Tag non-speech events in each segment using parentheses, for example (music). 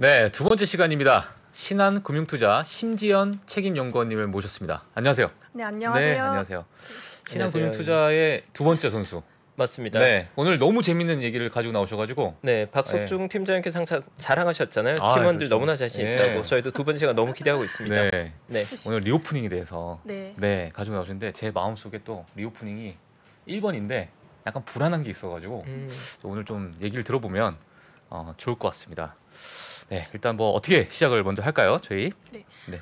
네, 두 번째 시간입니다. 신한 금융투자 심지현 책임연구원님을 모셨습니다. 안녕하세요. 네, 안녕하세요. 네, 안녕하세요. 안녕하세요. 신한 금융투자의 두 번째 선수. 맞습니다. 네, 오늘 너무 재밌는 얘기를 가지고 나오셔가지고 네, 박석중 팀장님께서 항상 자랑하셨잖아요. 아, 팀원들 그렇죠. 너무나 자신 있다고. 예. 저희도 두 번째 시간 너무 기대하고 있습니다. 네. 네, 오늘 reopening에 대해서 네. 네 가지고 나오셨는데 제 마음 속에 또 reopening이 1번인데 약간 불안한 게 있어가지고 음, 오늘 좀 얘기를 들어보면 어, 좋을 것 같습니다. 네, 일단 뭐 어떻게 시작을 먼저 할까요, 저희?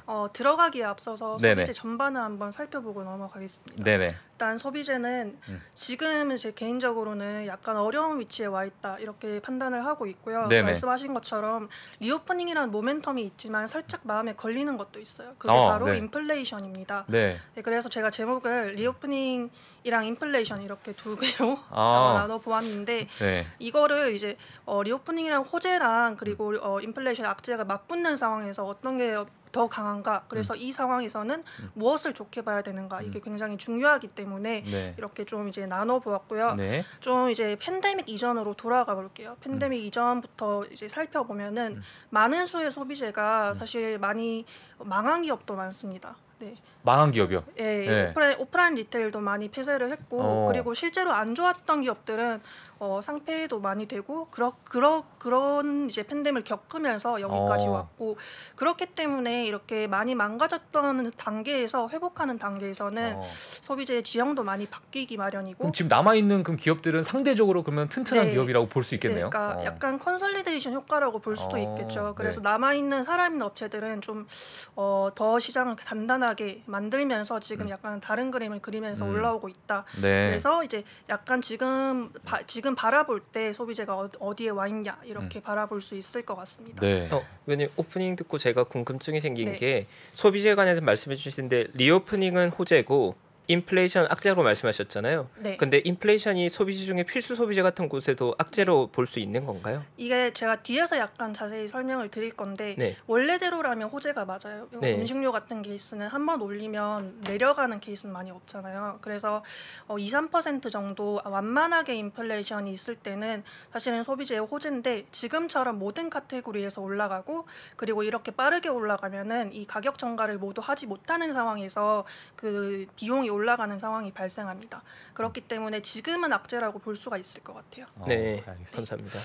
어, 들어가기에 앞서서 네네. 소비재 전반을 한번 살펴보고 넘어가겠습니다. 네네. 일단 소비재는 음. 지금 제 개인적으로는 약간 어려운 위치에 와 있다 이렇게 판단을 하고 있고요. 네네. 말씀하신 것처럼 reopening이라는 momentum이 있지만 살짝 마음에 걸리는 것도 있어요. 그게 어, 바로 네. 인플레이션입니다. 네. 네, 그래서 제가 제목을 reopening이랑 인플레이션 이렇게 두 개로 아. (laughs) 나눠 보았는데 네. 이거를 이제 어, reopening이랑 호재랑 그리고 어, 인플레이션 악재가 맞붙는 상황에서 어떤 게 더 강한가 그래서 이 상황에서는 무엇을 좋게 봐야 되는가 이게 굉장히 중요하기 때문에 네. 이렇게 좀 이제 나눠 보았고요. 네. 좀 이제 팬데믹 이전으로 돌아가 볼게요. 팬데믹 이전부터 이제 살펴보면은 음. 많은 수의 소비재가 사실 많이 망한 기업도 많습니다. 네. 망한 기업이요. 예, 네. 오프라인, 오프라인 retail도 많이 폐쇄를 했고 어. 그리고 실제로 안 좋았던 기업들은 어, 상폐도 많이 되고 그러, 그러, 그런 이제 pandemic을 겪으면서 여기까지 어. 왔고 그렇기 때문에 이렇게 많이 망가졌던 단계에서 회복하는 단계에서는 어. 소비재의 지형도 많이 바뀌기 마련이고 그럼 지금 남아 있는 그 기업들은 상대적으로 그러면 튼튼한 네. 기업이라고 볼 수 있겠네요. 네, 그러니까 어. 약간 consolidation 효과라고 볼 수도 어, 있겠죠. 그래서 네. 남아 있는 살아 있는 업체들은 좀 어, 더 시장을 단단하게 만들면서 지금 음. 약간 다른 그림을 그리면서 음. 올라오고 있다. 네. 그래서 이제 약간 지금 바, 지금 바라볼 때 소비재가 어, 어디에 와 있냐 이렇게 바라볼 수 있을 것 같습니다. 음. 네. 어, 왜냐면 오프닝 듣고 제가 궁금증이 생긴 네. 게 소비재에 관해서 말씀해 주시는데 reopening은 호재고 인플레이션 악재로 말씀하셨잖아요. 네. 근데 인플레이션이 소비재 중에 필수 소비재 같은 곳에도 악재로 볼수 있는 건가요? 이게 제가 뒤에서 약간 자세히 설명을 드릴 건데 네. 원래대로라면 호재가 맞아요. 네. 음식료 같은 케이스는 한 번 올리면 내려가는 케이스는 많이 없잖아요. 그래서 어, 2, 3% 정도 완만하게 인플레이션이 있을 때는 사실은 소비재의 호재인데 지금처럼 모든 카테고리에서 올라가고 그리고 이렇게 빠르게 올라가면은 이 가격 정가를 모두 하지 못하는 상황에서 그 비용이 올라가는 상황이 발생합니다. 그렇기 때문에 지금은 악재라고 볼 수가 있을 것 같아요. 어, 네, 알겠습니다. 감사합니다.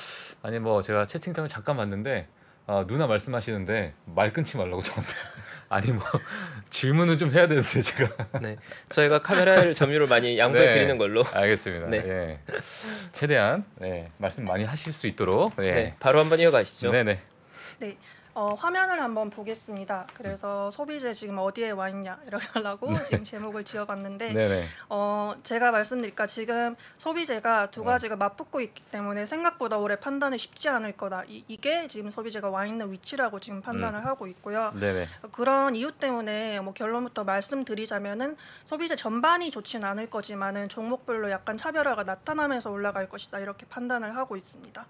아니 뭐 제가 채팅창을 잠깐 봤는데 아, 누나 말씀하시는데 말 끊지 말라고 저한테 (laughs) 아니 뭐 질문은 좀 해야 되는데 제가 네, 저희가 카메라를 (laughs) 점유를 많이 양보해 네. 드리는 걸로. 알겠습니다. 네. 예. 최대한 네, 말씀 많이 하실 수 있도록 네. 네, 바로 한번 이어가시죠. 네네. 네. 어, 화면을 한번 보겠습니다. 그래서 소비재 지금 어디에 와 있냐 이렇게 하려고 지금 제목을 지어봤는데 네네. 어, 제가 말씀드릴까 지금 소비재가 두 네. 가지가 맞붙고 있기 때문에 생각보다 올해 판단이 쉽지 않을 거다. 이, 이게 지금 소비재가 와 있는 위치라고 지금 판단을 음. 하고 있고요. 네네. 그런 이유 때문에 뭐 결론부터 말씀드리자면은 소비재 전반이 좋진 않을 거지만은 종목별로 약간 차별화가 나타나면서 올라갈 것이다 이렇게 판단을 하고 있습니다.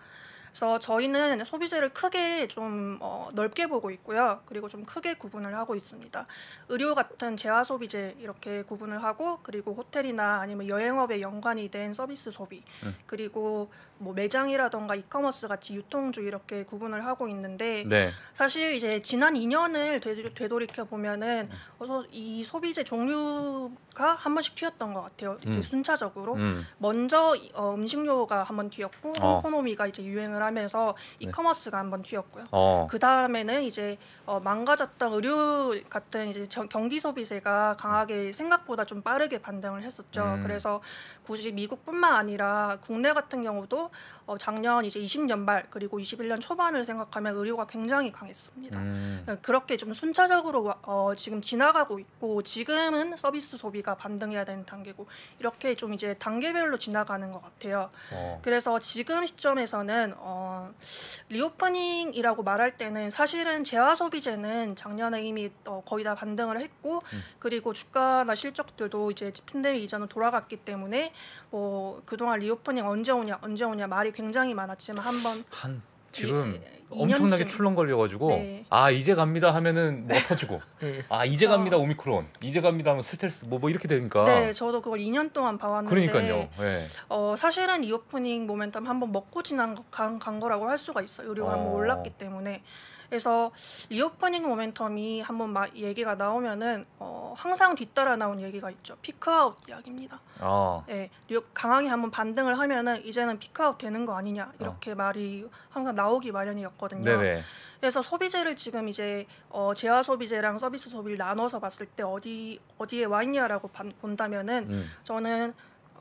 그래서 저희는 소비재를 크게 좀 어, 넓게 보고 있고요. 그리고 좀 크게 구분을 하고 있습니다. 의료 같은 재화 소비재 이렇게 구분을 하고 그리고 호텔이나 아니면 여행업에 연관이 된 서비스 소비 음. 그리고 뭐 매장이라던가 이커머스 같이 유통주 이렇게 구분을 하고 있는데 네. 사실 이제 지난 2년을 되돌이켜 보면은 어서 이 소비재 종류가 한 번씩 튀었던 것 같아요. 이제 음. 순차적으로 음. 먼저 어, 음식료가 한 번 튀었고 어. 홍코노미가 이제 유행을 하면서 이커머스가 한번 튀었고요. 어. 그 다음에는 이제 어, 망가졌던 의료 같은 이제 저- 경기 소비세가 강하게 생각보다 좀 빠르게 반등을 했었죠. 음. 그래서 굳이 미국뿐만 아니라 국내 같은 경우도 어, 작년 이제 20년 말 그리고 21년 초반을 생각하면 의료가 굉장히 강했습니다. 음. 그렇게 좀 순차적으로 와- 어, 지금 지나가고 있고 지금은 서비스 소비가 반등해야 되는 단계고 이렇게 좀 이제 단계별로 지나가는 것 같아요. 어. 그래서 지금 시점에서는 어, reopening이라고 말할 때는 사실은 재화 소비재는 작년에 이미 어, 거의 다 반등을 했고 음. 그리고 주가나 실적들도 이제 팬데믹 이전으로 돌아갔기 때문에 뭐 그동안 reopening 언제 오냐 언제 오냐 말이 굉장히 많았지만 한번 한 지금 이- 엄청나게 2년쯤. 출렁 걸려가지고 네. 아 이제 갑니다 하면은 뭐 터지고 음. (laughs) 아 이제 어. 갑니다 오미크론 이제 갑니다 하면 스텔스 뭐, 뭐 이렇게 되니까 네 저도 그걸 2년 동안 봐왔는데 그러니까요. 예. 어, 사실은 reopening momentum 한번 먹고 지난 거- 간, 간 거라고 할 수가 있어요. 의류가 한번 어. 올랐기 때문에. 그래서 reopening momentum이 한번 막 얘기가 나오면은 어, 항상 뒤따라 나온 얘기가 있죠. peak out 이야기입니다. 어. 예, 리오 강하게 한번 반등을 하면은 이제는 peak out 되는 거 아니냐 이렇게 말이 항상 나오기 마련이었거든요. 어. 네네. 그래서 소비재를 지금 이제 어, 재화 소비재랑 서비스 소비를 나눠서 봤을 때 어디 어디에 와 있냐라고 반- 본다면은 음. 저는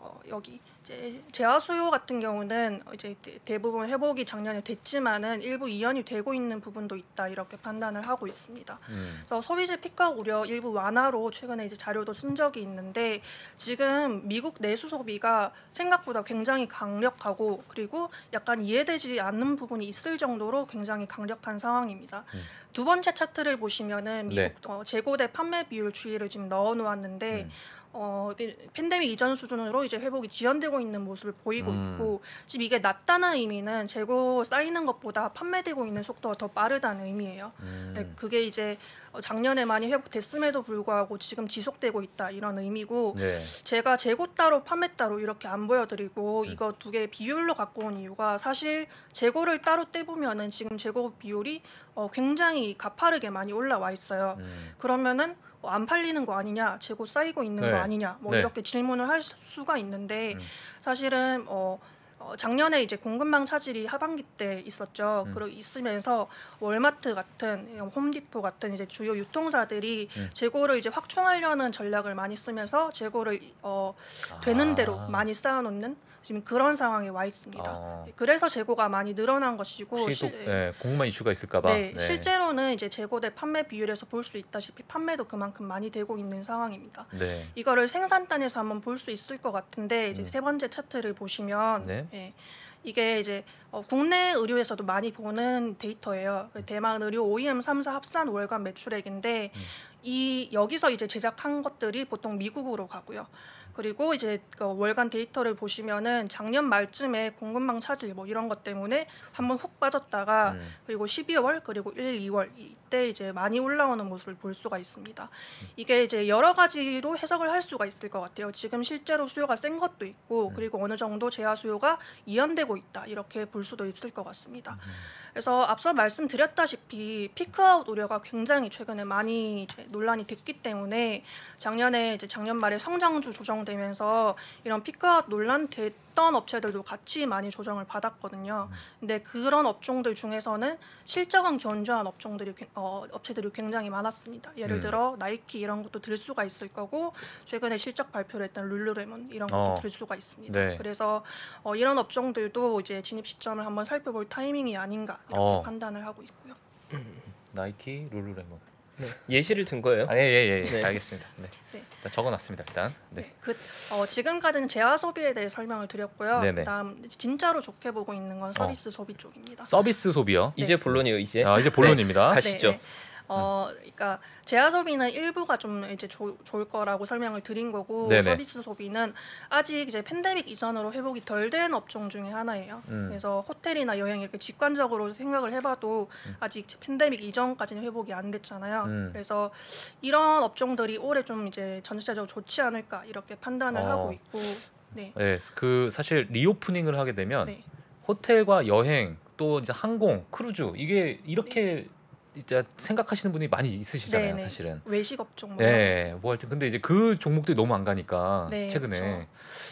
어, 여기 이제 재화 수요 같은 경우는 이제 대- 대부분 회복이 작년에 됐지만은 일부 이연이 되고 있는 부분도 있다 이렇게 판단을 하고 있습니다. 음. 그래서 소비재 피가 우려 일부 완화로 최근에 이제 자료도 쓴 적이 있는데 지금 미국 내수 소비가 생각보다 굉장히 강력하고 그리고 약간 이해되지 않는 부분이 있을 정도로 굉장히 강력한 상황입니다. 음. 두 번째 차트를 보시면은 미국 네. 어, 재고 대 판매 비율 추이를 지금 넣어 놓았는데 음. 어, 이게 팬데믹 이전 수준으로 이제 회복이 지연되고 있는 모습을 보이고 음. 있고 지금 이게 낮다는 의미는 재고 쌓이는 것보다 판매되고 있는 속도가 더 빠르다는 의미예요. 음. 네, 그게 이제 어, 작년에 많이 회복됐음에도 불구하고 지금 지속되고 있다 이런 의미고 네. 제가 재고 따로 판매 따로 이렇게 안 보여드리고 음. 이거 두 개 비율로 갖고 온 이유가 사실 재고를 따로 떼보면은 지금 재고 비율이 어, 굉장히 가파르게 많이 올라와 있어요. 음. 그러면은 어, 안 팔리는 거 아니냐, 재고 쌓이고 있는 네. 거 아니냐, 뭐 네. 이렇게 질문을 할 수- 수가 있는데 음. 사실은 어, 어, 작년에 이제 공급망 차질이 하반기 때 있었죠. 음. 그리고 있으면서 월마트 같은 홈디포 같은 이제 주요 유통사들이 음. 재고를 이제 확충하려는 전략을 많이 쓰면서 재고를 어, 되는 아. 대로 많이 쌓아놓는 지금 그런 상황에 와 있습니다. 아. 그래서 재고가 많이 늘어난 것이고 혹시 또 실- 네, 공급망 이슈가 있을까봐. 네, 실제로는 이제 재고 대 판매 비율에서 볼 수 있다시피 판매도 그만큼 많이 되고 있는 상황입니다. 네. 이거를 생산단에서 한번 볼 수 있을 것 같은데 이제 음. 세 번째 차트를 보시면 네. 예, 이게 이제 어, 국내 의료에서도 많이 보는 데이터예요. 그 대만 의료 OEM 3사 합산 월간 매출액인데 음. 이 여기서 이제 제작한 것들이 보통 미국으로 가고요. 그리고 이제 그 월간 데이터를 보시면은 작년 말쯤에 공급망 차질 뭐 이런 것 때문에 한번 훅 빠졌다가 음. 그리고 12월 그리고 1, 2월 이때 이제 많이 올라오는 모습을 볼 수가 있습니다. 이게 이제 여러 가지로 해석을 할 수가 있을 것 같아요. 지금 실제로 수요가 센 것도 있고 음. 그리고 어느 정도 재화 수요가 이연되고 있다 이렇게 볼 수도 있을 것 음. 같습니다. 그래서 앞서 말씀드렸다시피 피크아웃 우려가 굉장히 최근에 많이 논란이 됐기 때문에 작년에 이제 작년 말에 성장주 조정되면서 이런 피크아웃 논란 됐던 업체들도 같이 많이 조정을 받았거든요. 근데 그런 업종들 중에서는 실적은 견조한 업종들이 굉- 어, 업체들이 굉장히 많았습니다. 예를 음. 들어 나이키 이런 것도 들 수가 있을 거고 최근에 실적 발표를 했던 룰루레몬 이런 것도 어. 들 수가 있습니다. 네. 그래서 어, 이런 업종들도 이제 진입 시점을 한번 살펴볼 타이밍이 아닌가 이렇게 어. 판단을 하고 있고요. 나이키 룰루레몬. 네. 예시를 든 거예요. 아, 예, 예, 예. 네. 알겠습니다. 네. 네. 일단 적어놨습니다. 일단. 네. 그 어, 지금까지는 재화 소비에 대해 설명을 드렸고요. 네네. 그다음 진짜로 좋게 보고 있는 건 서비스 소비 쪽입니다. 서비스 소비요. 이제 본론이에요. 이제. 아, 이제 본론입니다. (laughs) 네. 가시죠. 어, 그러니까 재화 소비는 일부가 좀 이제 조, 좋을 거라고 설명을 드린 거고 네네. 서비스 소비는 아직 이제 팬데믹 이전으로 회복이 덜 된 업종 중에 하나예요. 음. 그래서 호텔이나 여행 이렇게 직관적으로 생각을 해봐도 아직 팬데믹 이전까지는 회복이 안 됐잖아요. 음. 그래서 이런 업종들이 올해 좀 이제 전체적으로 좋지 않을까 이렇게 판단을 어. 하고 있고, 네, 네, 그 사실 reopening을 하게 되면 네. 호텔과 여행 또 이제 항공, 크루즈 이게 이렇게 이제 생각하시는 분이 많이 있으시잖아요, 네네. 사실은. 외식 업종. 뭐 네, 뭐할때 근데 이제 그 종목들이 너무 안 가니까 네, 최근에 그렇죠.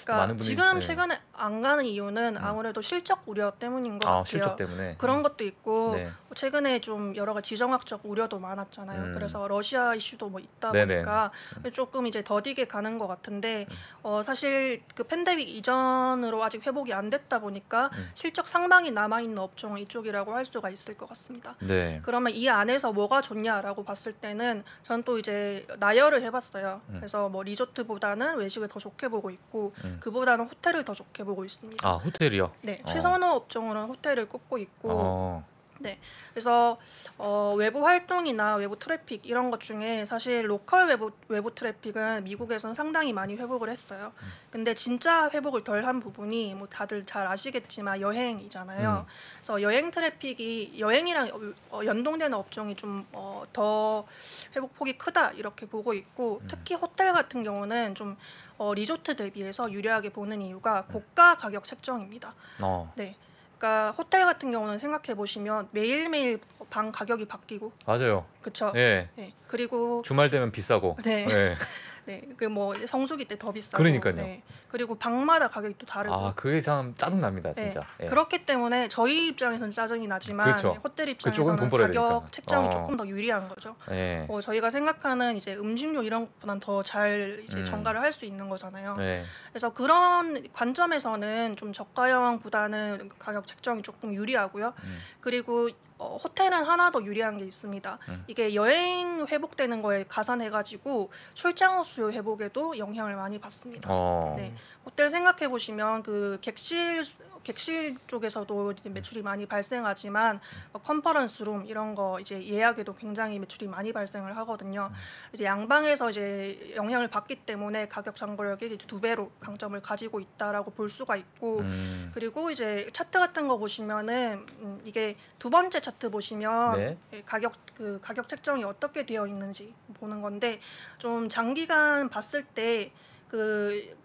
그러니까 많은 분이- 지금 네. 최근에 안 가는 이유는 아무래도 실적 우려 때문인 것 아 같아요. 실적 때문에 그런 것도 있고 네. 최근에 좀 여러 가지 지정학적 우려도 많았잖아요. 음. 그래서 러시아 이슈도 뭐 있다 네네. 보니까 조금 이제 더디게 가는 것 같은데 음. 어, 사실 그 팬데믹 이전으로 아직 회복이 안 됐다 보니까 음. 실적 상방이 남아 있는 업종은 이쪽이라고 할 수가 있을 것 같습니다. 네. 그러면 이 안에서 뭐가 좋냐라고 봤을 때는 전또 이제 나열을 해봤어요. 음. 그래서 뭐 리조트보다는 외식을 더 좋게 보고 있고 음. 그보다는 호텔을 더 좋게 보고 있습니다. 아 호텔이요. 네, 어. 최선호 업종으로는 호텔을 꼽고 있고 어. 그래서 어, 외부 활동이나 외부 트래픽 이런 것 중에 사실 local 외부 외부 트래픽은 미국에서는 상당히 많이 회복을 했어요. 음. 근데 진짜 회복을 덜 한 부분이 뭐 다들 잘 아시겠지만 여행이잖아요. 음. 그래서 여행 트래픽이 여행이랑 어, 연동되는 업종이 좀 어, 더 회복 폭이 크다 이렇게 보고 있고 음. 특히 호텔 같은 경우는 좀 어, 리조트 대비해서 유리하게 보는 음. 이유가 고가 가격 책정입니다. 어. 네. 그러니까 호텔 같은 경우는 생각해 보시면 매일매일 방 가격이 바뀌고 맞아요. 그쵸? 예. 네. 그리고 주말 되면 비싸고. 네. 예. (laughs) 네, 그뭐 성수기 때 더 비싸고 그러니까요. 네. 그리고 방마다 가격이 또 다르고 아 그게 참 짜증 납니다 네. 진짜. 예. 그렇기 때문에 저희 입장에서는 짜증이 나지만 그렇죠. 호텔 입장에서는 가격 되니까. 책정이 어. 조금 더 유리한 거죠. 예. 뭐 저희가 생각하는 이제 음식료 이런 것보단 더 잘 이제 음. 정가를 할 수 있는 거잖아요. 예. 그래서 그런 관점에서는 좀 저가형보다는 가격 책정이 조금 유리하고요. 음. 그리고 어, 호텔은 하나 더 유리한 게 있습니다. 음. 이게 여행 회복되는 거에 가산해가지고 출장 수요 회복에도 영향을 많이 받습니다. 어. 네. 호텔 생각해 보시면 그 객실 객실 쪽에서도 매출이 많이 발생하지만 어, 컨퍼런스룸 이런 거 이제 예약에도 굉장히 매출이 많이 발생을 하거든요. 이제 양방에서 이제 영향을 받기 때문에 가격 장고력이 이제 두 배로 강점을 가지고 있다라고 볼 수가 있고 음. 그리고 이제 차트 같은 거 보시면은 음, 이게 두 번째 차트 보시면 네. 예, 가격 그 가격 책정이 어떻게 되어 있는지 보는 건데 좀 장기간 봤을 때그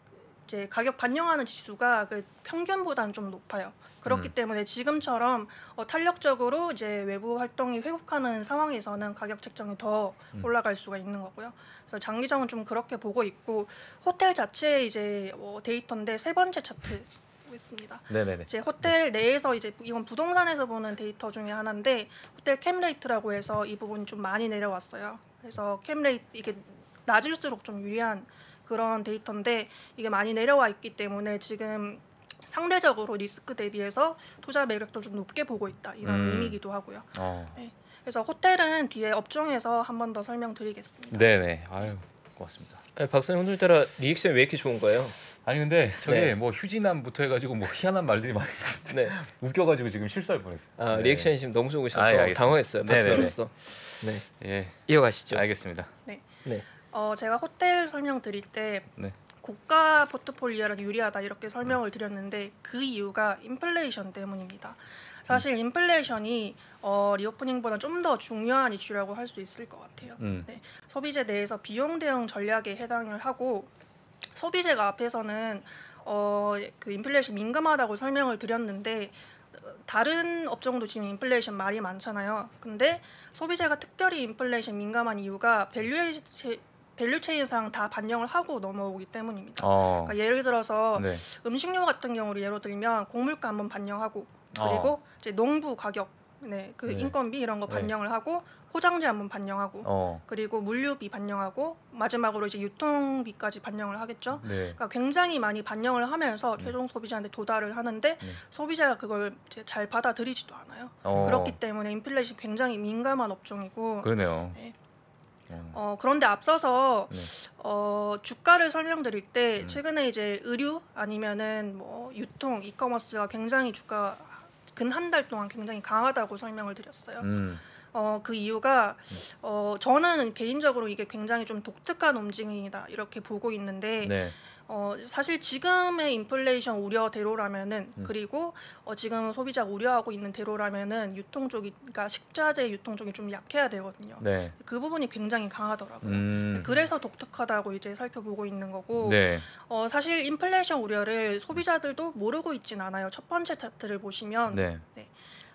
이제 가격 반영하는 지수가 그 평균보다는 좀 높아요. 그렇기 음. 때문에 지금처럼 어, 탄력적으로 이제 외부 활동이 회복하는 상황에서는 가격 책정이 더 음. 올라갈 수가 있는 거고요. 그래서 장기적으론 좀 그렇게 보고 있고 호텔 자체 이제 어, 데이터인데 세 번째 차트 보겠습니다. 네네네. 이제 호텔 내에서 이제 이건 부동산에서 보는 데이터 중에 하나인데 호텔 cap rate라고 해서 이 부분이 좀 많이 내려왔어요. 그래서 cap rate 이게 낮을수록 좀 유리한 그런 데이터인데 이게 많이 내려와 있기 때문에 지금 상대적으로 리스크 대비해서 투자 매력도 좀 높게 보고 있다 이런 음. 의미이기도 하고요. 어. 그래서 호텔은 뒤에 업종에서 한 번 더 설명드리겠습니다. 네네. 아유 고맙습니다. 아니, 박사님 오늘따라 리액션 왜 이렇게 좋은 거예요? 아니 근데 저게 네. 뭐 휴지남부터 해가지고 뭐 희한한 말들이 많이 (laughs) 네. (laughs) 웃겨가지고 지금 실수할 뻔했어요. 아 네. reaction이 지금 너무 좋으셔서 아, 예. 당황했어요. 네네네. 박사로서. 네. 예. 이어가시죠. 알겠습니다. 네. 어, 제가 호텔 설명 드릴 때 네. 고가 포트폴리오라 유리하다 이렇게 설명을 드렸는데 그 이유가 인플레이션 때문입니다. 사실 인플레이션이 어, reopening보다 좀 더 중요한 이슈라고 할 수 있을 것 같아요. 음. 네, 소비재 내에서 비용 대응 전략에 해당을 하고 소비재가 앞에서는 어, 그 인플레이션 민감하다고 설명을 드렸는데 어, 다른 업종도 지금 인플레이션 말이 많잖아요. 근데 소비재가 특별히 인플레이션 민감한 이유가 value에 value chain상 다 반영을 하고 넘어오기 때문입니다. 어. 그러니까 예를 들어서 네. 음식료 같은 경우를 예로 들면 곡물가 한번 반영하고 그리고 이제 농부 가격, 네, 그 네. 인건비 이런 거 네. 반영을 하고 포장재 한번 반영하고 어. 그리고 물류비 반영하고 마지막으로 이제 유통비까지 반영을 하겠죠. 네. 그러니까 굉장히 많이 반영을 하면서 네. 최종 소비자한테 도달을 하는데 네. 소비자가 그걸 잘 받아들이지도 않아요. 어. 그렇기 때문에 인플레이션 굉장히 민감한 업종이고 그러네요. 네. 어. 어, 그런데 앞서서 네. 어, 주가를 설명드릴 때 음. 최근에 이제 의류 아니면은 뭐 유통, 이커머스가 굉장히 주가 근 한 달 동안 굉장히 강하다고 설명을 드렸어요. 음. 어, 그 이유가 어, 저는 개인적으로 이게 굉장히 좀 독특한 움직임이다 이렇게 보고 있는데 네. 어, 사실 지금의 인플레이션 우려대로라면은 음. 그리고 어, 지금 소비자가 우려하고 있는 대로라면은 유통 쪽이 그러니까 식자재 유통 쪽이 좀 약해야 되거든요. 네. 그 부분이 굉장히 강하더라고요. 음. 그래서 독특하다고 이제 살펴보고 있는 거고 네. 어, 사실 인플레이션 우려를 소비자들도 모르고 있진 않아요. 첫 번째 차트를 보시면 네.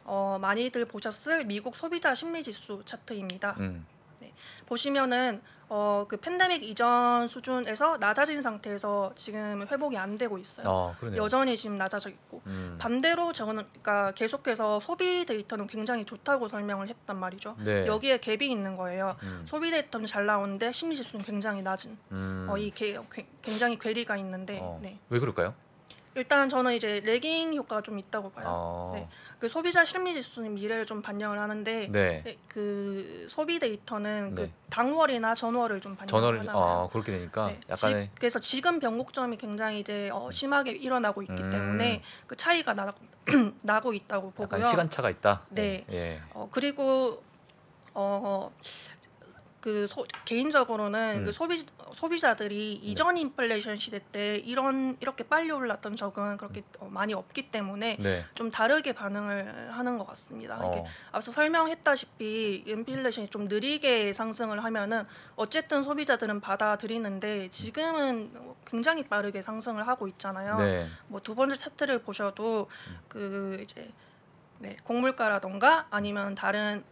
어, 많이들 보셨을 미국 소비자 심리 지수 차트입니다. 음. 보시면은 어, 그 팬데믹 이전 수준에서 낮아진 상태에서 지금 회복이 안 되고 있어요. 아. 여전히 지금 낮아져 있고 음. 반대로 저는 그러니까 계속해서 소비 데이터는 굉장히 좋다고 설명을 했단 말이죠. 네. 여기에 갭이 있는 거예요. 음. 소비 데이터는 잘 나오는데 심리 지수는 굉장히 낮은. 음. 어, 이 개- 괴- 굉장히 괴리가 있는데 어. 네. 왜 그럴까요? 일단 저는 이제 레깅 효과가 좀 있다고 봐요. 아. 네. 그 소비자 심리 지수는 미래를 좀 반영을 하는데 네. 네, 그 소비 데이터는 네. 그 당월이나 전월을 좀 반영을 전화를 하잖아요. 아, 그렇게 되니까 네. 약간의 지- 그래서 지금 변곡점이 굉장히 이제 어, 심하게 일어나고 있기 음. 때문에 그 차이가 나, (clears throat) 나고 있다고 보고요. 약간 시간차가 있다. 네. 예. 어, 그리고 어, 그 소, 개인적으로는 음. 그 소비 소비자들이 이전 인플레이션 시대 때 이런 이렇게 빨리 올랐던 적은 그렇게 어, 많이 없기 때문에 네. 좀 다르게 반응을 하는 것 같습니다. 이게 어. 앞서 설명했다시피 인플레이션이 좀 느리게 상승을 하면은 어쨌든 소비자들은 받아들이는데 지금은 굉장히 빠르게 상승을 하고 있잖아요. 네. 뭐두 번째 차트를 보셔도 그 이제 네, 곡물가라던가 아니면 다른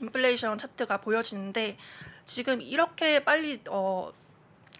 인플레이션 차트가 보여지는데 지금 이렇게 빨리 어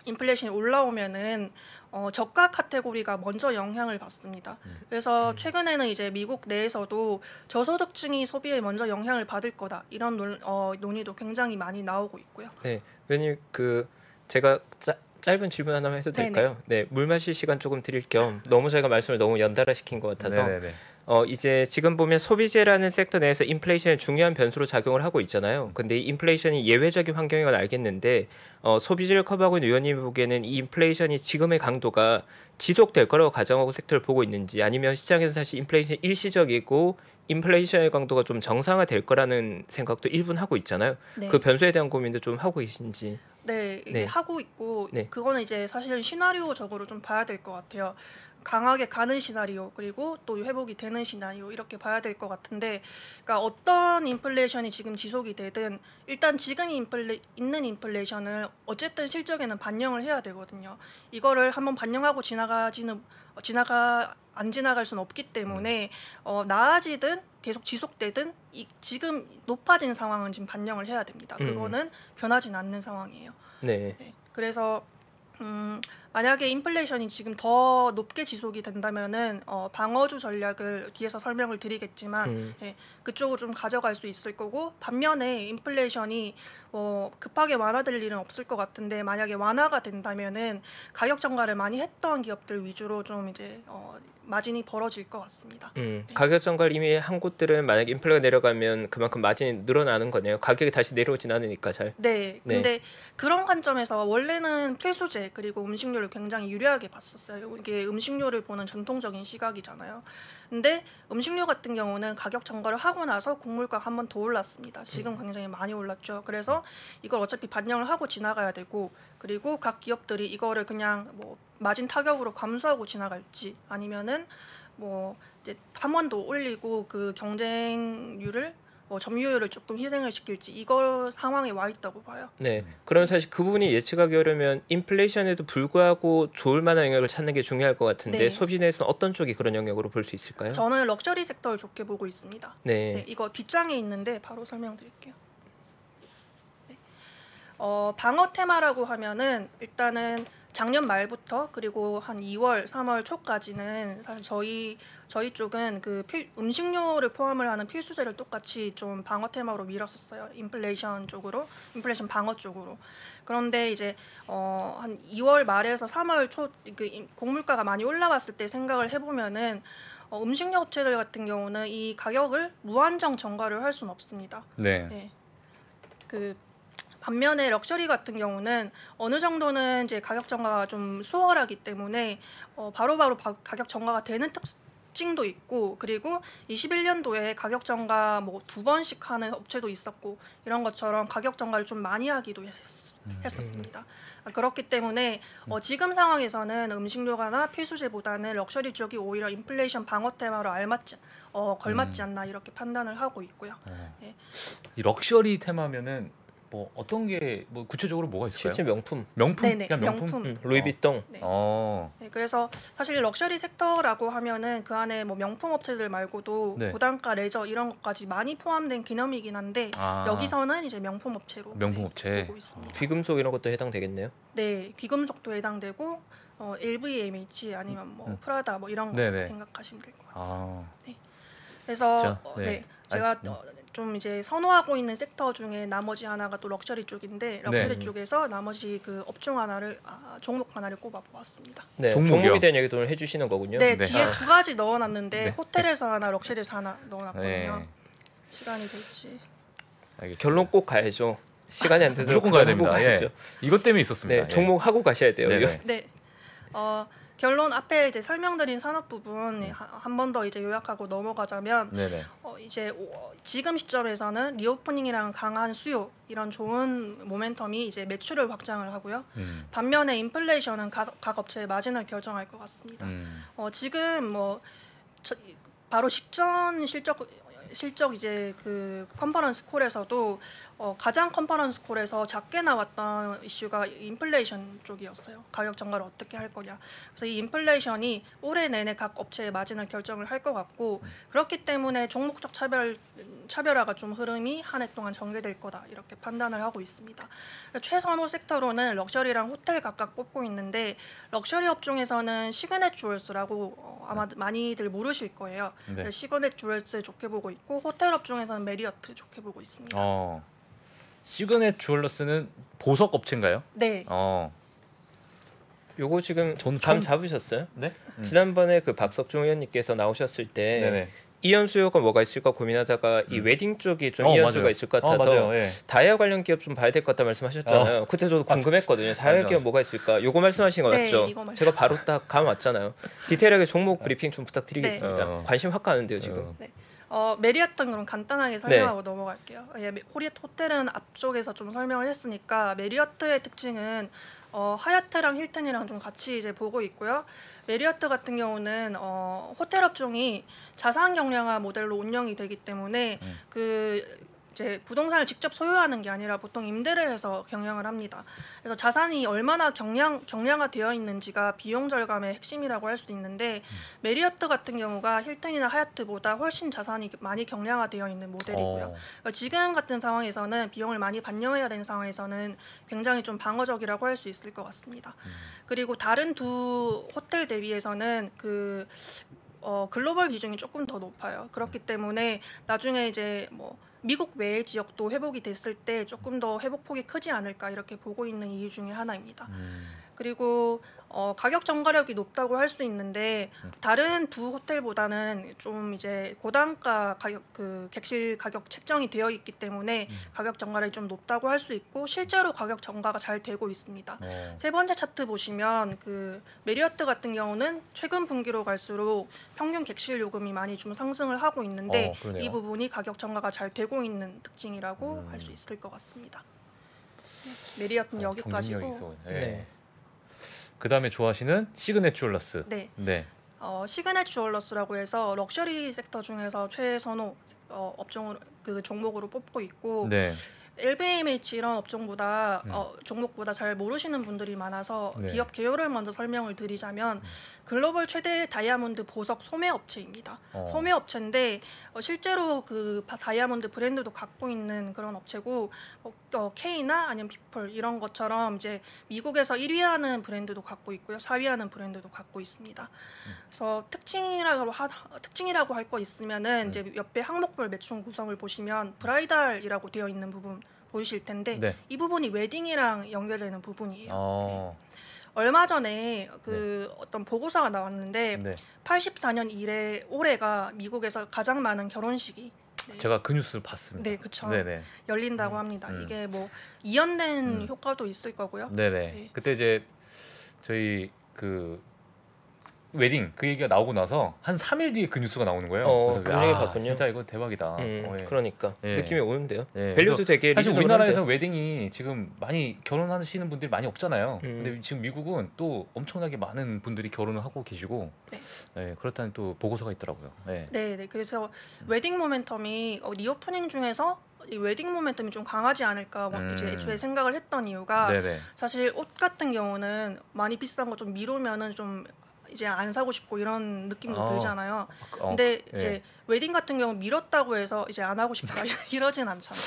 인플레이션이 올라오면은 어, 저가 카테고리가 먼저 영향을 받습니다. 그래서 최근에는 이제 미국 내에서도 저소득층이 소비에 먼저 영향을 받을 거다 이런 논, 어, 논의도 굉장히 많이 나오고 있고요. 네, 왜냐면 그 제가 짜, 짧은 질문 하나만 해도 네네. 될까요? 네, 물 마실 시간 조금 드릴 겸 너무 저희가 말씀을 너무 연달아 시킨 것 같아서 네네네. 어 이제 지금 보면 소비재라는 섹터 내에서 인플레이션이 중요한 변수로 작용을 하고 있잖아요. 근데 이 인플레이션이 예외적인 환경인 건 알겠는데 어 소비재를 커버하고 있는 위원님이 보기에는 이 인플레이션이 지금의 강도가 지속될 거라고 가정하고 섹터를 보고 있는지 아니면 시장에서 사실 인플레이션이 일시적이고 인플레이션의 강도가 좀 정상화될 거라는 생각도 일부 하고 있잖아요. 네. 그 변수에 대한 고민도 좀 하고 계신지. 네, 이게 네. 하고 있고 네. 그거는 이제 사실은 시나리오적으로 좀 봐야 될 것 같아요. 강하게 가는 시나리오 그리고 또 회복이 되는 시나리오 이렇게 봐야 될 것 같은데, 그러니까 어떤 인플레이션이 지금 지속이 되든 일단 지금 인플레 있는 인플레이션을 어쨌든 실적에는 반영을 해야 되거든요. 이거를 한번 반영하고 지나가지는 어, 지나가 안 지나갈 수는 없기 때문에 어, 나아지든 계속 지속되든 이, 지금 높아진 상황은 지금 반영을 해야 됩니다. 음. 그거는 변하진 않는 상황이에요. 네. 네. 그래서 음, 만약에 인플레이션이 지금 더 높게 지속이 된다면은 어, 방어주 전략을 뒤에서 설명을 드리겠지만 음. 예, 그쪽으로 좀 가져갈 수 있을 거고 반면에 인플레이션이 어, 급하게 완화될 일은 없을 것 같은데 만약에 완화가 된다면은 가격 정가를 많이 했던 기업들 위주로 좀 이제 어, 마진이 벌어질 것 같습니다. 음, 가격 정가를 이미 한 곳들은 만약 인플레가 내려가면 그만큼 마진이 늘어나는 거네요. 가격이 다시 내려오진 않으니까 잘. 네, 네. 근데 그런 관점에서 원래는 필수제 그리고 음식료를 굉장히 유리하게 봤었어요. 이게 음식료를 보는 전통적인 시각이잖아요. 근데 음식료 같은 경우는 가격 정가를 하고 나서 국물가가 한 번 더 올랐습니다. 지금 굉장히 많이 올랐죠. 그래서 이걸 어차피 반영을 하고 지나가야 되고 그리고 각 기업들이 이거를 그냥 뭐 마진 타격으로 감수하고 지나갈지 아니면은 뭐 이제 한 번 더 올리고 그 경쟁률을 뭐 점유율을 조금 희생을 시킬지 이걸 상황에 와 있다고 봐요. 네. 그럼 사실 그 부분이 예측하기 어려면 인플레이션에도 불구하고 좋을 만한 영역을 찾는 게 중요할 것 같은데 네. 소비 내에서는 어떤 쪽이 그런 영역으로 볼 수 있을까요? 저는 럭셔리 섹터를 좋게 보고 있습니다. 네. 네, 이거 뒷장에 있는데 바로 설명드릴게요. 네. 어, 방어 테마라고 하면은 일단은 작년 말부터 그리고 한 2월, 3월 초까지는 사실 저희 저희 쪽은 그 필, 음식료를 포함을 하는 필수제를 똑같이 좀 방어 테마로 밀었었어요. 인플레이션 쪽으로, 인플레이션 방어 쪽으로. 그런데 이제 어, 한 2월 말에서 3월 초 그 곡물가가 많이 올라왔을 때 생각을 해보면은 어, 음식료 업체들 같은 경우는 이 가격을 무한정 정가를 할 수는 없습니다. 네. 네. 그 반면에 럭셔리 같은 경우는 어느 정도는 이제 가격 정가가 좀 수월하기 때문에 어, 바로바로 바- 가격 전가가 되는 특징도 있고 그리고 21년도에 가격 전가 뭐 두 번씩 하는 업체도 있었고 이런 것처럼 가격 전가를 좀 많이 하기도 했, 했었습니다. 아, 그렇기 때문에 어, 지금 상황에서는 음식료가나 필수제보다는 럭셔리 쪽이 오히려 인플레이션 방어 테마로 알맞지 어, 걸맞지 않나 이렇게 판단을 하고 있고요. 어. 네. 이 럭셔리 테마면은 뭐 어떤 게 뭐 구체적으로 뭐가 있을까요? 실제 명품. 명품? 네네, 그냥 명품? 명품. 음, 루이비통. 네. 어. 네, 그래서 사실 럭셔리 섹터라고 하면은 그 안에 뭐 명품 업체들 말고도 네. 고단가 레저 이런 것까지 많이 포함된 개념이긴 한데 아. 여기서는 이제 명품 업체로 명품 네, 업체. 보고 있습니다. 귀금속 이런 것도 해당되겠네요. 네, 귀금속도 해당되고 어, LVMH 아니면 뭐 음. 프라다 뭐 이런 거. 생각하시면 될 것 같아요. 아. 그래서 진짜? 어, 네. 네. 제가 아니, 음. 어, 좀 이제 선호하고 있는 섹터 중에 나머지 하나가 또 럭셔리 쪽인데 럭셔리 네. 쪽에서 나머지 그 업종 하나를 아, 종목 하나를 꼽아 보았습니다. 네. 종목이요? 종목에 대한 얘기도 오늘 해주시는 거군요. 네, 네. 뒤에 두 가지 넣어놨는데 네. 호텔에서 하나, luxury에서 하나 넣어놨거든요. 네. 시간이 될지. 알겠습니다. 결론 꼭 가야죠. 시간이 안 돼서 무조건 가야 됩니다. 예. 이것 때문에 있었습니다. 네, 종목 하고 가셔야 돼요. 네. 어, 결론 앞에 이제 설명드린 산업 부분 한 번 더 이제 요약하고 넘어가자면 네네. 어, 이제 오- 지금 시점에서는 reopening이랑 강한 수요 이런 좋은 momentum이 이제 매출을 확장을 하고요. 음. 반면에 인플레이션은 각, 각 업체의 마진을 결정할 것 같습니다. 음. 어, 지금 뭐 저, 바로 직전 실적 실적 이제 그 conference call에서도 어, 가장 conference call에서 잦게 나왔던 이슈가 인플레이션 쪽이었어요. 가격 전가를 어떻게 할 거냐. 그래서 이 인플레이션이 올해 내내 각 업체의 마진을 결정을 할 것 같고 그렇기 때문에 종목적 차별 차별화가 좀 흐름이 한 해 동안 전개될 거다 이렇게 판단을 하고 있습니다. 최선호 섹터로는 luxury랑 호텔 각각 뽑고 있는데 럭셔리 업종에서는 시그넷 주얼러스라고 어, 아마 많이들 모르실 거예요. 네. 시그넷 주얼러스 좋게 보고 있고 호텔 업종에서는 메리어트 좋게 보고 있습니다. 어. 시그넷 주얼러스는 보석 업체인가요? 네. 어. 요거 지금 전감 처음- 잡으셨어요? 네. 음. 지난번에 그 박석중 위원님께서 나오셨을 때 네네. 이연 수요가 뭐가 있을까 고민하다가 이 음. 웨딩 쪽이 좀 어, 이연 맞아요. 있을 것 어, 같아서 맞아요. 예. 다이아 관련 기업 좀 봐야 될 것 같다 말씀하셨잖아요. 그때 저도 궁금했거든요. 다이아 맞아, 기업. 뭐가 있을까? 요거 말씀하신 거 네, 맞죠? 이거 말씀. 제가 바로 딱 감 왔잖아요. 디테일하게 종목 브리핑 좀 부탁드리겠습니다. 네. 어. 관심 확 가는데요 지금. 어. 어, 메리어트는 그럼 간단하게 설명하고 넘어갈게요. 예, 메- 호리엣 호텔은 앞쪽에서 좀 설명을 했으니까 메리어트의 특징은 어, 하얏트랑 힐튼이랑 좀 같이 이제 보고 있고요. 메리어트 같은 경우는 어, 호텔 업종이 자산 경량화 모델로 운영이 되기 때문에 음. 그 이제 부동산을 직접 소유하는 게 아니라 보통 임대를 해서 경영을 합니다. 그래서 자산이 얼마나 경량 경량화 되어 있는지가 비용 절감의 핵심이라고 할 수 있는데 메리어트 같은 경우가 힐튼이나 하얏트보다 훨씬 자산이 많이 경량화 되어 있는 모델이고요. 어. 그러니까 지금 같은 상황에서는 비용을 많이 반영해야 되는 상황에서는 굉장히 좀 방어적이라고 할 수 있을 것 같습니다. 그리고 다른 두 호텔 대비해서는 그 어, 글로벌 비중이 조금 더 높아요. 그렇기 때문에 나중에 이제 뭐 미국 외의 지역도 회복이 됐을 때 조금 더 회복폭이 크지 않을까 이렇게 보고 있는 이유 중에 하나입니다. 음. 그리고 어, 가격 전가력이 높다고 할 수 있는데 다른 두 호텔보다는 좀 이제 고단가 가격 그 객실 가격 책정이 되어 있기 때문에 가격 전가력이 좀 높다고 할 수 있고 실제로 가격 전가가 잘 되고 있습니다. 어. 세 번째 차트 보시면 그 메리어트 같은 경우는 최근 분기로 갈수록 평균 객실 요금이 많이 좀 상승을 하고 있는데 어. 이 부분이 가격 전가가 잘 되고 있는 특징이라고 음. 할수 있을 것 같습니다. 메리어트는 어, 여기까지고. 예. 네. 그 다음에 좋아하시는 시그넷 주얼러스. 네. 네. 어, 시그넷 주얼러스라고 해서 럭셔리 섹터 중에서 최선호 어, 업종으로 그 종목으로 뽑고 있고 네. LVMH 이런 업종보다 음. 어, 종목보다 잘 모르시는 분들이 많아서 네. 음. 기업 개요를 먼저 설명을 드리자면 글로벌 최대 다이아몬드 보석 소매 업체입니다. 어. 소매 업체인데 어, 실제로 그 바- 다이아몬드 브랜드도 갖고 있는 그런 업체고 어, 어, Kay나 아니면 피플 이런 것처럼 이제 미국에서 1위하는 브랜드도 갖고 있고요, 4위하는 브랜드도 갖고 있습니다. 그래서 특징이라고 하, 특징이라고 할 거 있으면은 이제 옆에 항목별 매출 구성을 보시면 bridal이라고 되어 있는 부분 보이실 텐데 네. 이 부분이 웨딩이랑 연결되는 부분이에요. 어. 얼마 전에 그 어떤 보고서가 나왔는데 네. 84년 이래 올해가 미국에서 가장 많은 결혼식이 네, 제가 그 뉴스를 봤습니다. 네. 네네. 열린다고 합니다. 음. 이게 뭐 이연된 음. 효과도 있을 거고요. 네네. 네. 그때 이제 저희 그 웨딩 그 얘기가 나오고 나서 한 3일 뒤에 그 뉴스가 나오는 거예요. 어, 그래서 아, 봤군요. 진짜 이거 대박이다. 음, 어, 예. 그러니까 예. 느낌이 오는데요. 예, value도 되게 사실. 우리나라에서 웨딩이 지금 많이 결혼하시는 분들이 많이 없잖아요. 음. 근데 지금 미국은 또 엄청나게 많은 분들이 결혼을 하고 계시고 네. 예, 그렇다는 또 보고서가 있더라고요. 예. 네, 네. 그래서 웨딩 모멘텀이 어, reopening 중에서 이 웨딩 모멘텀이 좀 강하지 않을까 뭐 음. 이제 애초에 생각을 했던 이유가 네네. 사실 옷 같은 경우는 많이 비싼 거 좀 미루면은 좀 이제 안 사고 싶고 이런 느낌도 어. 들잖아요. 어, 근데 예. 이제 웨딩 같은 경우 미뤘다고 해서 이제 안 하고 싶다 (laughs) 이러진 않잖아요.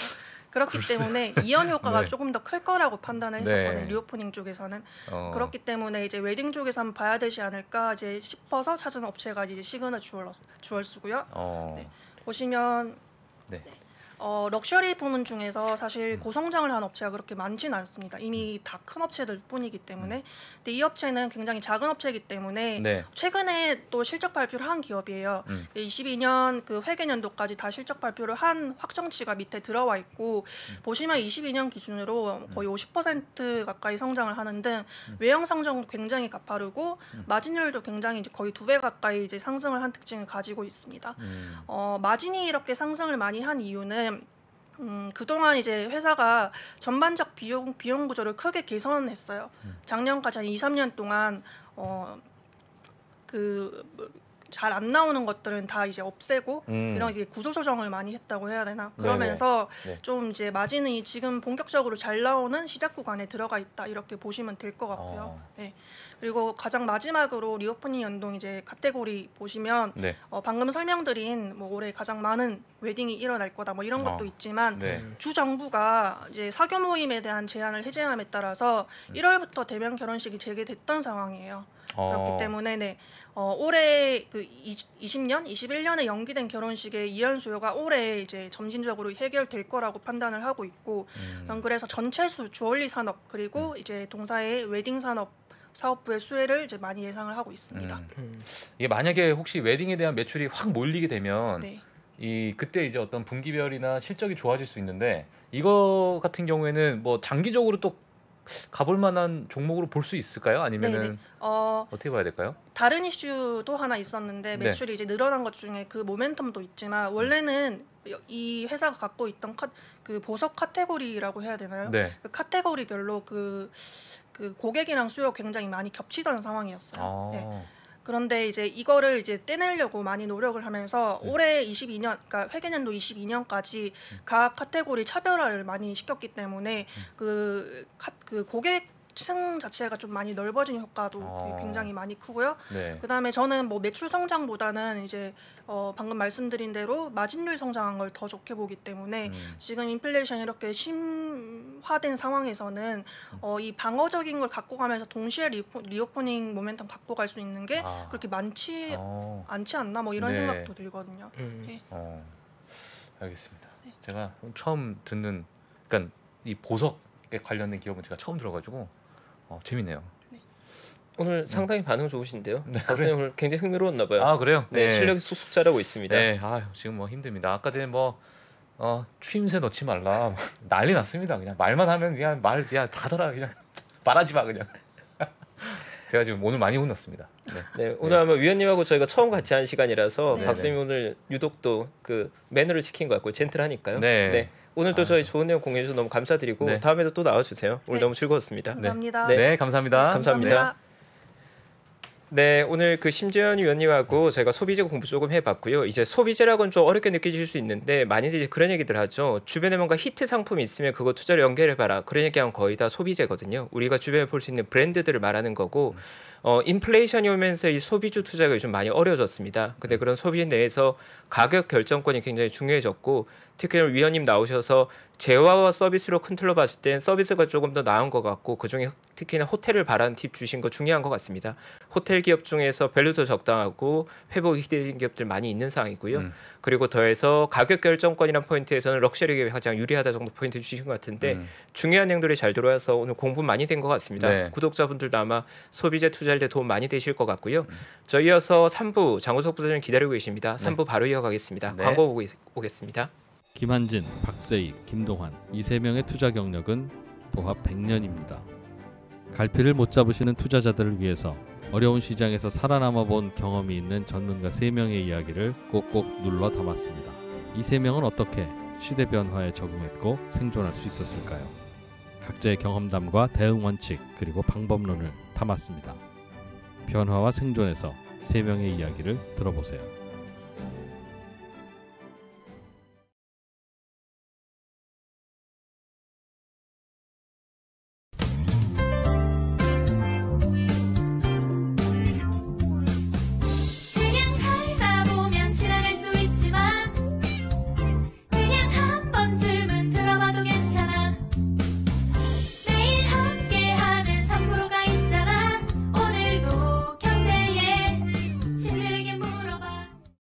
그렇기 글쎄. 때문에 이연 효과가 네. 조금 더 클 거라고 판단을 네. 했었거든요. reopening 쪽에서는 어, 그렇기 때문에 이제 웨딩 쪽에서 한번 봐야 되지 않을까 이제 싶어서 찾은 업체가 이제 시그넷 주얼 주얼러스고요. 어, 네. 보시면 네. 어, 럭셔리 부문 중에서 사실 고성장을 한 업체가 그렇게 많지는 않습니다. 이미 다 큰 업체들 뿐이기 때문에. 근데 이 업체는 굉장히 작은 업체이기 때문에 네. 최근에 또 실적 발표를 한 기업이에요. 음. 22년 그 회계년도까지 다 실적 발표를 한 확정치가 밑에 들어와 있고 보시면 22년 기준으로 거의 50% 가까이 성장을 하는 등 외형 성장도 굉장히 가파르고 마진율도 굉장히 이제 거의 두 배 가까이 이제 상승을 한 특징을 가지고 있습니다. 음. 어, 마진이 이렇게 상승을 많이 한 이유는 음, 그동안 이제 회사가 전반적 비용 비용 구조를 크게 개선했어요. 작년까지 한 2, 3년 동안 어, 그 잘 안 나오는 것들은 다 이제 없애고 음. 이런 게 구조 조정을 많이 했다고 해야 되나 그러면서 네. 좀 이제 마진이 지금 본격적으로 잘 나오는 시작 구간에 들어가 있다 이렇게 보시면 될 것 같고요. 어. 네 그리고 가장 마지막으로 reopening 연동 이제 카테고리 보시면 네. 어, 방금 설명드린 뭐 올해 가장 많은 웨딩이 일어날 거다 뭐 이런 것도 어. 있지만 네. 주 정부가 이제 사교 모임에 대한 제한을 해제함에 따라서 음. 1월부터 대면 결혼식이 재개됐던 상황이에요. 어. 그렇기 때문에 네. 어, 올해 그 20 년, 21년에 연기된 결혼식의 이연 수요가 올해 이제 점진적으로 해결될 거라고 판단을 하고 있고 음. 전 그래서 전체수 주얼리 산업 그리고 이제 동사의 웨딩 산업 사업부의 수혜를 이제 많이 예상을 하고 있습니다. 음. 음. 이게 만약에 혹시 웨딩에 대한 매출이 확 몰리게 되면 네. 이 그때 이제 어떤 분기별이나 실적이 좋아질 수 있는데 이거 같은 경우에는 뭐 장기적으로 또 가볼 만한 종목으로 볼 수 있을까요? 아니면은. 어, 어떻게 봐야 될까요? 다른 이슈도 하나 있었는데 네. 매출이 이제 늘어난 것 중에 그 모멘텀도 있지만 원래는 이 회사가 갖고 있던 카, 그 보석 카테고리라고 해야 되나요? 네. 그 카테고리별로 그, 그 고객이랑 수요 굉장히 많이 겹치던 상황이었어요. 아. 네. 그런데 이제 이거를 이제 떼내려고 많이 노력을 하면서 네. 올해 22년, 그러니까 회계년도 22년까지 각 카테고리 차별화를 많이 시켰기 때문에 음. 그, 카, 그 고객 층 자체가 좀 많이 넓어진 효과도 아. 굉장히 많이 크고요. 네. 그다음에 저는 뭐 매출 성장보다는 이제 어 방금 말씀드린 대로 마진율 성장한 걸 더 좋게 보기 때문에 음. 지금 인플레이션이 이렇게 심화된 상황에서는 어 이 방어적인 걸 갖고 가면서 동시에 reop-, reopening 모멘텀 갖고 갈 수 있는 게 아. 그렇게 많지 어. 않지 않나 뭐 이런 네. 생각도 들거든요. 음. 예. 어. 알겠습니다. 네. 제가 처음 듣는 그러니까 이 보석에 관련된 기업은 제가 처음 들어가지고 어, 재밌네요. 오늘 상당히 반응 좋으신데요. 네, 박사님 오늘 굉장히 흥미로웠나 봐요. 아 그래요? 네, 실력이 쑥쑥 자라고 있습니다. 네, 아 지금 뭐 힘듭니다. 아까 전에 뭐 어, 추임새 넣지 말라 (laughs) 난리 났습니다. 그냥 말만 하면 그냥 말 그냥 다더라 그냥 (laughs) 말하지 마 그냥. (laughs) 제가 지금 오늘 많이 혼났습니다. 네. 네, 오늘 아마 위원님하고 저희가 처음 같이 한 시간이라서 네. 박사님 오늘 유독 또 그 매너를 지킨 것 같고 젠틀하니까요. 네. 오늘 또 아. 저희 좋은 내용 공유해 주셔서 너무 감사드리고 네. 다음에도 또 나와주세요. 오늘 네. 너무 즐거웠습니다. 감사합니다. 네, 감사합니다. 감사합니다. 네, 오늘 그 심재현 위원님하고 저희가 소비재 공부 조금 해봤고요. 이제 소비재라고는 좀 어렵게 느껴질 수 있는데 많이들 이제 그런 얘기들 하죠. 주변에 뭔가 히트 상품이 있으면 그거 투자를 연결해봐라. 그런 얘기하면 거의 다 소비재거든요. 우리가 주변에 볼 수 있는 브랜드들을 말하는 거고, 어, 인플레이션이 오면서 이 소비주 투자가 요즘 많이 어려워졌습니다. 근데 그런 소비 내에서 가격 결정권이 굉장히 중요해졌고, 특히 위원님 나오셔서 재화와 서비스로 큰 틀로 봤을 땐 서비스가 조금 더 나은 것 같고 그중에 특히나 호텔을 봐라는 팁 주신 거 중요한 것 같습니다. 호텔 기업 중에서 value도 적당하고 회복이 기대된 기업들 많이 있는 상황이고요. 음. 그리고 더해서 가격 결정권이란 포인트에서는 럭셔리 기업이 가장 유리하다 정도 포인트 주신 것 같은데 음. 중요한 내용들이 잘 들어와서 오늘 공부 많이 된 것 같습니다. 네. 구독자분들도 아마 소비재 투자할 때 도움 많이 되실 것 같고요. 저 이어서 3부 장우석 부장님 기다리고 계십니다. 3부 바로 이어가겠습니다. 네. 광고 보고 오겠습니다. 김한진, 박세익, 김동환 이 세 명의 투자 경력은 도합 100년입니다. 갈피를 못 잡으시는 투자자들을 위해서 어려운 시장에서 살아남아 본 경험이 있는 전문가 3명의 이야기를 꼭꼭 눌러 담았습니다. 이세 명은 어떻게 시대 변화에 적응했고 생존할 수 있었을까요? 각자의 경험담과 대응 원칙 그리고 방법론을 담았습니다. 변화와 생존에서 세 명의 이야기를 들어보세요.